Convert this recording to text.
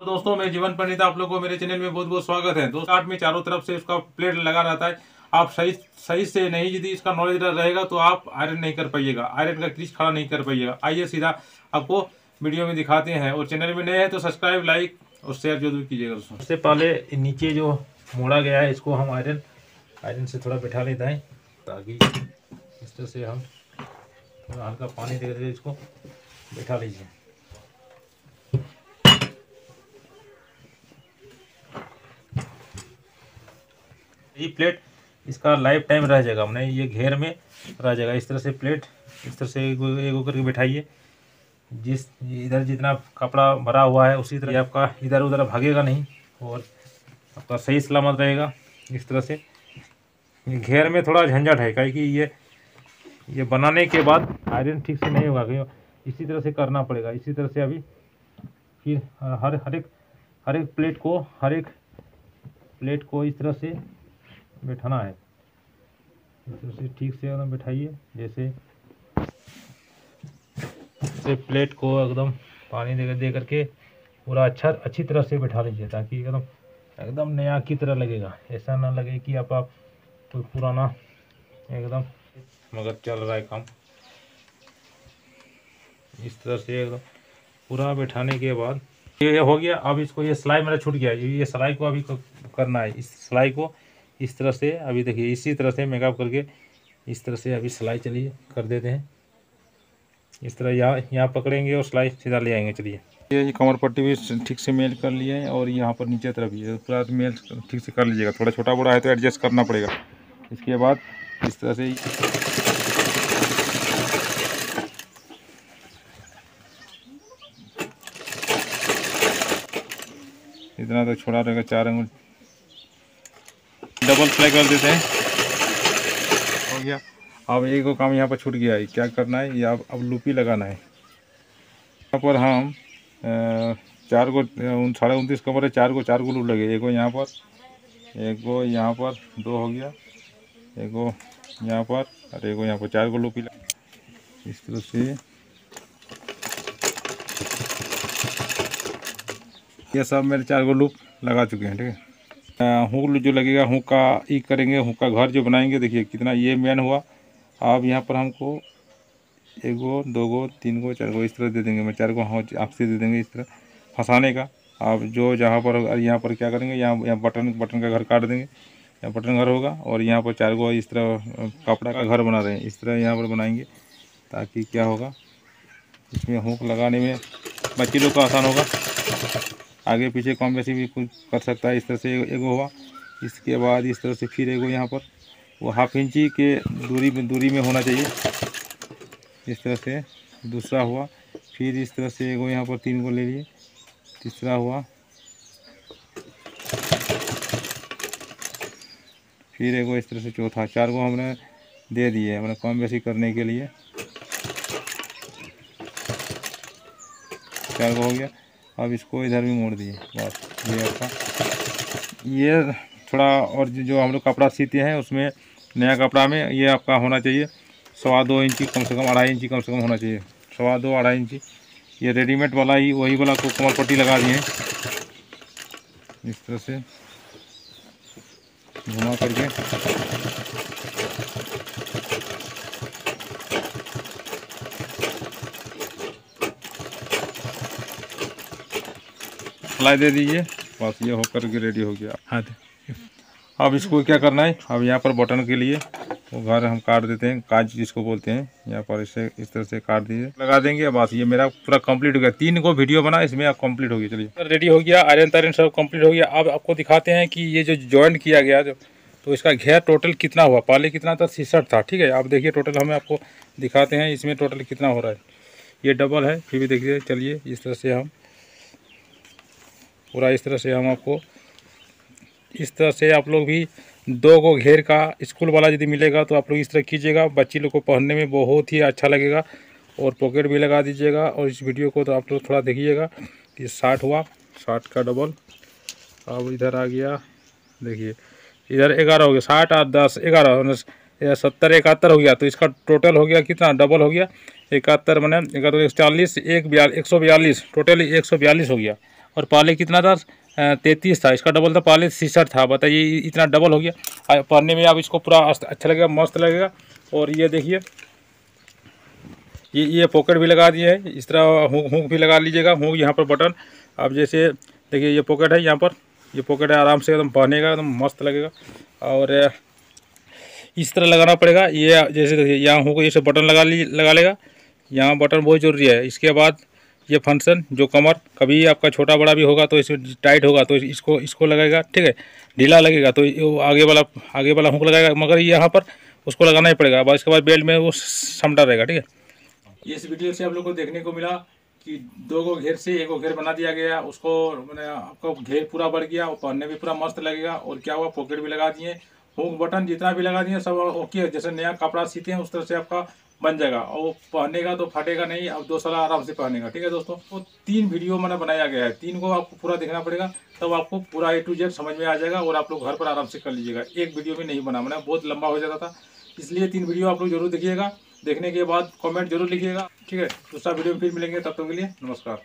तो दोस्तों मैं जीवन पंडित आप लोगों को मेरे चैनल में बहुत बहुत स्वागत है। दोस्तों काट में चारों तरफ़ से उसका प्लेट लगा रहता है। आप सही सही से नहीं यदि इसका नॉलेज रहेगा तो आप आयरन नहीं कर पाइएगा। आयरन का क्रीज खड़ा नहीं कर पाइएगा। आइए सीधा आपको वीडियो में दिखाते हैं। और चैनल में नए हैं तो सब्सक्राइब लाइक और शेयर ज़रूर कीजिएगा दोस्तों। सबसे पहले नीचे जो मोड़ा गया है, इसको हम आयरन आयरन से थोड़ा बैठा लेते हैं, ताकि इस तरह से हम थोड़ा हल्का पानी दे, इसको बैठा लीजिए। ये प्लेट, इसका लाइफ टाइम रह जाएगा। हमने ये घेर में रह जाएगा। इस तरह से प्लेट, इस तरह से एक एक करके बैठाइए। जिस, इधर जितना कपड़ा भरा हुआ है, उसी तरह आपका इधर उधर भागेगा नहीं, और आपका सही सलामत रहेगा। इस तरह से घेर में थोड़ा झंझट है, क्योंकि ये ये बनाने के बाद आयरन ठीक से नहीं होगा क्योंकि इसी तरह से करना पड़ेगा। इसी तरह से अभी फिर, हर हर एक हर एक प्लेट को, हर एक प्लेट को इस तरह से बैठाना है। तरह ठीक से एकदम बैठाइए, जैसे से प्लेट को एकदम पानी दे दे करके पूरा अच्छा अच्छी तरह से बैठा लीजिए, ताकि एकदम एकदम नया की तरह लगेगा। ऐसा ना लगे कि आप आप कोई पुराना एकदम मगर चल रहा है काम। इस तरह से एकदम पूरा बैठाने के बाद ये हो गया। अब इसको ये सिलाई मेरा छूट गया। ये सिलाई को अभी करना है। इस सिलाई को इस तरह से, अभी देखिए, इसी तरह से मेकअप करके इस तरह से अभी सिलाई चलिए, कर देते हैं। इस तरह यहाँ यहाँ पकड़ेंगे और सिलाई सीधा ले आएँगे, चलिए। ये कमर पट्टी भी ठीक से मेल कर लिए हैं और यहाँ पर नीचे तरफ़ भी पूरा मेल ठीक से कर लीजिएगा। थोड़ा छोटा बड़ा है तो एडजस्ट करना पड़ेगा। इसके बाद इस तरह से इतना तो छोड़ा रहेगा, चार अंगुल डबल फ्लाई कर देते हैं। हो गया। अब एक को काम यहाँ पर छूट गया है। क्या करना है? या अब लूपी लगाना है। यहाँ पर हम चार को साढ़े उनतीस कमर है चार को चार को लूप लगे। एक को यहाँ पर एक को यहाँ पर दो हो गया। एक को यहाँ पर और एक को यहाँ पर चार को लूपी लगे। इस तरह से। ये सब मेरे चार को लूप लगा चुके हैं ठीक है? हुक जो लगेगा हुक का ई करेंगे हुक का घर जो बनाएँगे, देखिए कितना ये मेन हुआ। अब यहाँ पर हमको एक गो दो गो तीन गो चार गो इस तरह दे देंगे। मैं चार गो हाँ आपसे दे देंगे इस तरह फंसाने का। अब जो जहाँ पर, यहाँ पर क्या करेंगे, यहाँ यहाँ बटन बटन का घर काट देंगे। यहाँ बटन घर होगा और यहाँ पर चार गो इस तरह कपड़ा का घर बना रहे हैं। इस तरह यहाँ पर बनाएँगे ताकि क्या होगा, इसमें हुक लगाने में बच्चे लोग को आसान होगा। आगे पीछे कम बेसी भी कुछ कर सकता है, इस तरह से एगो हुआ। इसके बाद इस तरह से फिर एगो यहाँ पर, वो हाफ़ इंची के दूरी में दूरी में होना चाहिए। इस तरह से दूसरा हुआ, फिर इस तरह से एगो यहाँ पर तीन को ले लिए। तीसरा हुआ, फिर एगो इस तरह से चौथा, चार को हमने दे दिए, हमने कम बेसी करने के लिए। चार को हो गया। अब इसको इधर भी मोड़ दिए। बस, ये आपका। ये थोड़ा और जो हम लोग कपड़ा सीते हैं, उसमें नया कपड़ा में ये आपका होना चाहिए। सवा दो इंची कम से कम, अढ़ाई इंची कम से कम होना चाहिए। सवा दो, अढ़ाई इंची। ये रेडीमेड वाला ही, वही वाला को कमर पट्टी लगा दिए इस तरह से घुमा करके। सिलाई दे दीजिए। बस ये होकर के रेडी हो गया। हाँ अब इसको क्या करना है? अब यहाँ पर बटन के लिए वो घर हम काट देते हैं। काज जिसको बोलते हैं। यहाँ पर इसे इस तरह से काट दीजिए। लगा देंगे। बस ये मेरा पूरा कंप्लीट हो गया। तीन को वीडियो बना इसमें आप कंप्लीट हो गया। चलिए। रेडी हो गया। आयरन तायरन सब कंप्लीट हो गया। अब आपको दिखाते हैं कि ये जो ज्वाइंट किया गया जो तो इसका घेर टोटल कितना हुआ? पहले कितना था? सिसठ था। ठीक है? आप देखिए टोटल हमें आपको दिखाते हैं। इसमें टोटल कितना हो रहा है? ये डबल है। फिर भी देखिए चलिए। इस तरह से हम पूरा इस तरह से हम आपको इस तरह से आप लोग भी दो को घेर का स्कूल वाला यदि मिलेगा तो आप लोग इस तरह कीजिएगा। बच्ची लोग को पहनने में बहुत ही अच्छा लगेगा और पॉकेट भी लगा दीजिएगा और इस वीडियो को तो आप लोग थोड़ा देखिएगा कि साठ हुआ। साठ का डबल। अब इधर आ गया। देखिए, इधर ग्यारह हो गया। साठ आठ दस ग्यारह सत्तर, इकहत्तर हो गया। तो इसका टोटल हो गया कितना? डबल हो गया। इकहत्तर मैंने ग्यारह एक चालीस, एक बयालीस एक सौ बयालीस। टोटली एक सौ बयालीस हो गया। और पहले कितना था? तैंतीस था। इसका डबल था पहले सीसठ था। बताइए इतना डबल हो गया। पहनने में आप इसको पूरा अच्छा लगेगा, मस्त लगेगा। और ये देखिए, ये ये पॉकेट भी लगा दिए है। इस तरह हुक हुक भी लगा लीजिएगा। हुक यहाँ पर बटन अब जैसे देखिए, ये पॉकेट है यहाँ पर। ये पॉकेट है, आराम से एकदम पहनेगा एकदम मस्त लगेगा। और इस तरह लगाना पड़ेगा। ये जैसे देखिए, यहाँ हुक ये बटन लगा ली, लगा लेगा। यहाँ बटन बहुत ज़रूरी है। इसके बाद ये फ़ंक्शन जो कमर, कभी आपका छोटा बड़ा भी होगा तो इसमें टाइट होगा तो इसको इसको लगेगा ठीक है? ढीला लगेगा तो आगे वाला आगे वाला हुक लगाएगा, मगर यहाँ पर उसको लगाना ही पड़ेगा इसके बाद बेल्ट में वो समटा रहेगा, ठीक है? इस वीडियो से आप लोग को देखने को मिला कि दो गो घेर से, एक घेर बना दिया गया, उसको मैंने आपका घेर पूरा बढ़ गया और पहनने भी पूरा मस्त लगेगा, और क्या हुआ पॉकेट भी लगा दिए हुक बटन जितना भी लगा दिए, सब ओके जैसे नया कपड़ा सीते हैं, उस तरह से आपका बन जाएगा। और वो पहनेगा तो फटेगा नहीं, अब दो साल आराम से पहनेगा। ठीक है दोस्तों? तो तीन वीडियो मैंने बनाया गया है। तीन को आपको पूरा देखना पड़ेगा, तब आपको पूरा ए टू जेड समझ में आ जाएगा और आप लोग घर पर आराम से कर लीजिएगा। एक वीडियो भी नहीं बना, मैंने बहुत लंबा हो जाता था, इसलिए तीन वीडियो आप लोग ज़रूर देखिएगा। देखने के बाद कॉमेंट ज़रूर लिखिएगा। ठीक है? दूसरा वीडियो फिर मिलेंगे, तब तक के लिए नमस्कार।